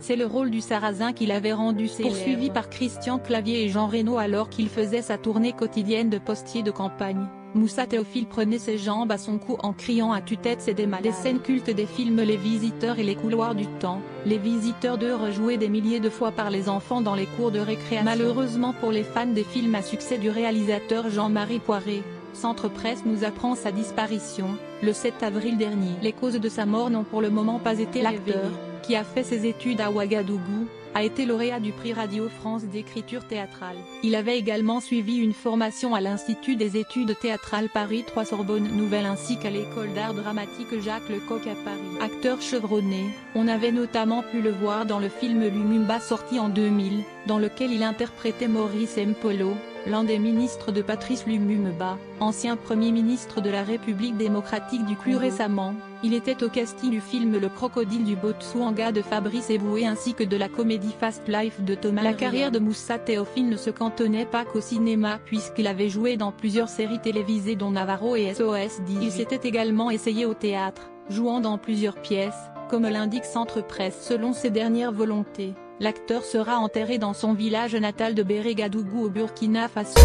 C'est le rôle du Sarrasin qu'il avait rendu célèbre. Poursuivi par Christian Clavier et Jean Reno alors qu'il faisait sa tournée quotidienne de postier de campagne. Moussa Théophile prenait ses jambes à son cou en criant à tue-tête c'est des malades. Les scènes cultes des films Les Visiteurs et Les Couloirs du Temps, Les Visiteurs 2 rejoués des milliers de fois par les enfants dans les cours de récréation. Malheureusement pour les fans des films à succès du réalisateur Jean-Marie Poiré, Centre Presse nous apprend sa disparition, le 7 avril dernier. Les causes de sa mort n'ont pour le moment pas été L'acteur, a fait ses études à Ouagadougou, a été lauréat du prix Radio France d'écriture théâtrale. Il avait également suivi une formation à l'Institut des études théâtrales Paris 3 Sorbonne Nouvelle ainsi qu'à l'école d'art dramatique Jacques Lecoq à Paris. Acteur chevronné, on avait notamment pu le voir dans le film Lumumba sorti en 2000, dans lequel il interprétait Maurice Mpolo, l'un des ministres de Patrice Lumumba, ancien Premier ministre de la République démocratique du plus récemment, il était au casting du film Le crocodile du Botswana de Fabrice Eboué ainsi que de la comédie Fast Life de Thomas La carrière de Moussa Théophile ne se cantonnait pas qu'au cinéma puisqu'il avait joué dans plusieurs séries télévisées dont Navarro et SOS 10. Il s'était également essayé au théâtre, jouant dans plusieurs pièces, comme l'indique Centre Presse selon ses dernières volontés. L'acteur sera enterré dans son village natal de Bérégadougou au Burkina Faso.